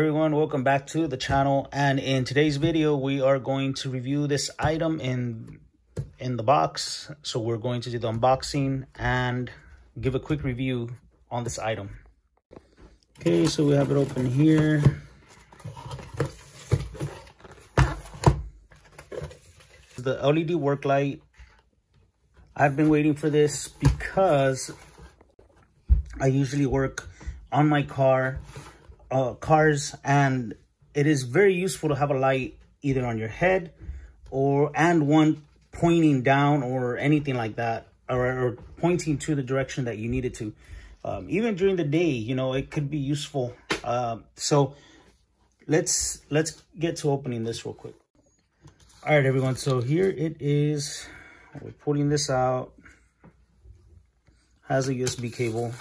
everyone welcome back to the channel. And in today's video we are going to review this item in in the box. So we're going to do the unboxing and give a quick review on this item. Okay so we have it open here. The led work light. I've been waiting for this because i usually work on my car uh, cars and it is very useful to have a light either on your head or and one pointing down or anything like that or, or pointing to the direction that you need it to. Um, even during the day you know it could be useful. Uh, so let's let's get to opening this real quick. All right everyone. So here it is. We're pulling this out. Has a usb cable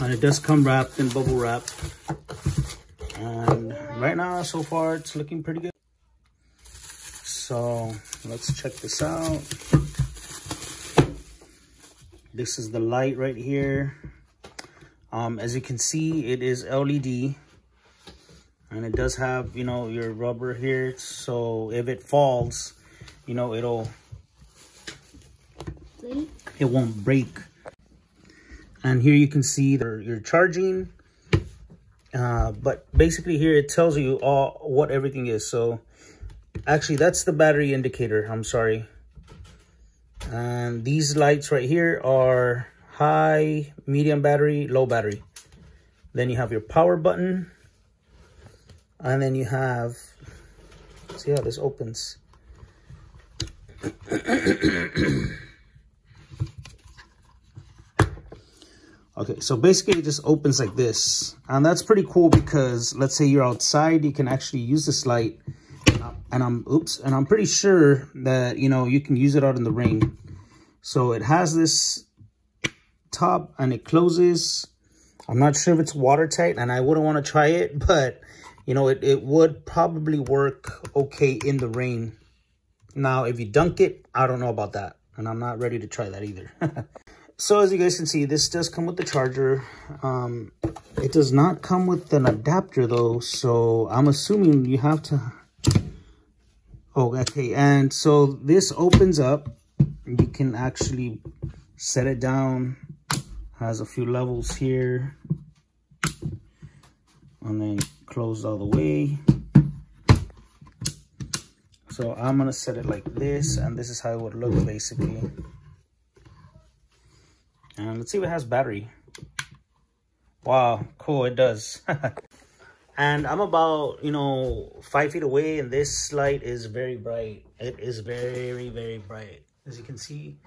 and it does come wrapped in bubble wrap. And right now so far it's looking pretty good. So let's check this out. This is the light right here. Um, as you can see it is led and it does have you know your rubber here. So if it falls you know it'll it won't break and here you can see that you're charging. Uh, but basically here it tells you all what everything is. So actually that's the battery indicator. I'm sorry. And these lights right here are high medium battery low battery. Then you have your power button. And then you have see how this opens Okay, so basically it just opens like this. And that's pretty cool because let's say you're outside, you can actually use this light. Uh, and I'm, oops, and I'm pretty sure that, you know, you can use it out in the rain. So it has this top and it closes. I'm not sure if it's watertight and I wouldn't want to try it, but, you know, it, it would probably work okay in the rain. Now, if you dunk it, I don't know about that. And I'm not ready to try that either. So as you guys can see, this does come with the charger. Um, it does not come with an adapter though, so I'm assuming you have to... Oh, okay, and so this opens up. You can actually set it down. Has a few levels here. And then closed all the way. So I'm gonna set it like this, and this is how it would look basically. And let's see if it has battery. Wow, cool, it does. and I'm about, you know, five feet away and this light is very bright. It is very, very bright. As you can see,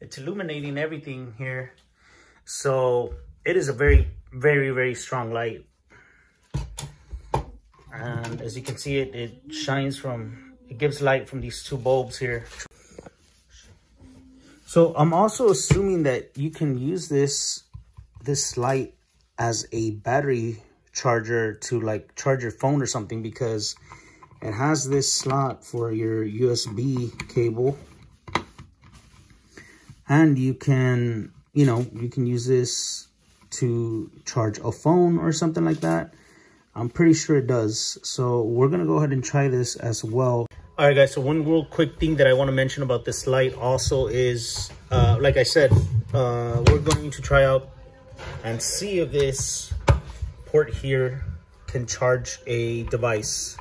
it's illuminating everything here. So it is a very, very, very strong light. And as you can see, it, it shines from, it gives light from these two bulbs here. So I'm also assuming that you can use this this light as a battery charger to like charge your phone or something because it has this slot for your USB cable and you can you know you can use this to charge a phone or something like that I'm pretty sure it does so we're gonna go ahead and try this as well all right, guys, so one real quick thing that I want to mention about this light also is, uh, like I said, uh, we're going to try out and see if this port here can charge a device.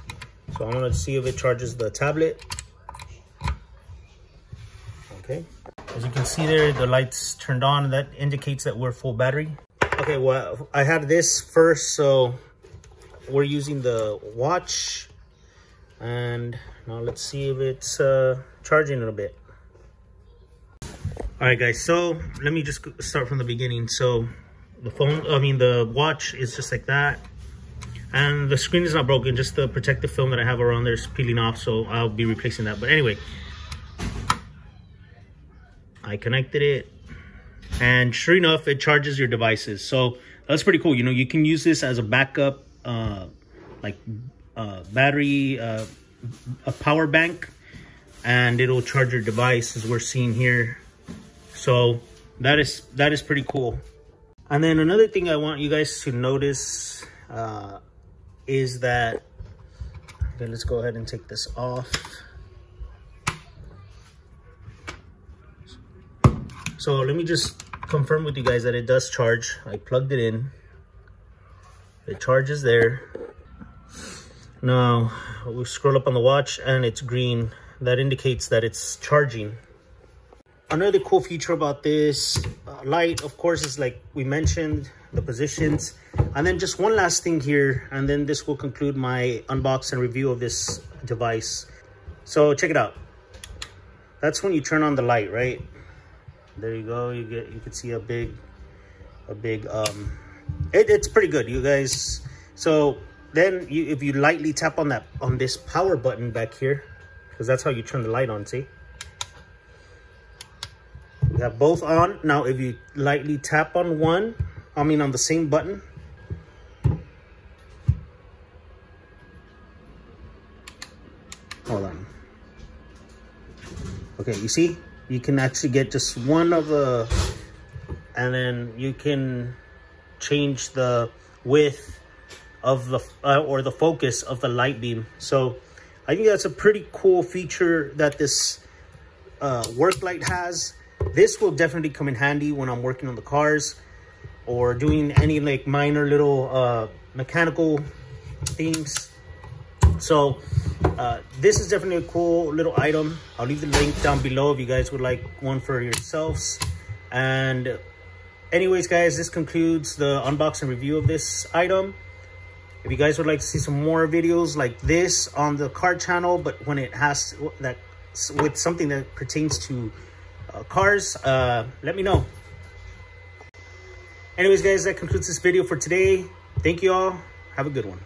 So I'm to see if it charges the tablet. Okay. As you can see there, the light's turned on that indicates that we're full battery. Okay, well, I had this first, so we're using the watch and now let's see if it's uh, charging in a bit. All right, guys, so let me just start from the beginning. So the phone, I mean, the watch is just like that. And the screen is not broken, just the protective film that I have around there is peeling off, so I'll be replacing that. But anyway, I connected it, and sure enough, it charges your devices. So that's pretty cool. You know, you can use this as a backup, uh, like uh, battery, uh, a power bank and it'll charge your device as we're seeing here. So that is that is pretty cool. And then another thing I want you guys to notice uh, is that, okay, let's go ahead and take this off. So let me just confirm with you guys that it does charge. I plugged it in. It charges there. Now we scroll up on the watch and it's green. That indicates that it's charging. Another cool feature about this uh, light of course is like we mentioned the positions. And then just one last thing here and then this will conclude my unbox and review of this device. So check it out. That's when you turn on the light right? There you go. You get you can see a big a big um it, it's pretty good you guys so then you if you lightly tap on that on this power button back here because that's how you turn the light on see we have both on. Now, if you lightly tap on one, I mean on the same button, hold on. Okay, you see? You can actually get just one of the, and then you can change the width of the, uh, or the focus of the light beam. So I think that's a pretty cool feature that this uh, work light has. This will definitely come in handy when I'm working on the cars or doing any like minor little uh, mechanical things. So uh, this is definitely a cool little item. I'll leave the link down below if you guys would like one for yourselves. And anyways, guys, this concludes the unboxing review of this item. If you guys would like to see some more videos like this on the car channel, but when it has that with something that pertains to uh, cars, uh, let me know. Anyways, guys, that concludes this video for today. Thank you all. Have a good one.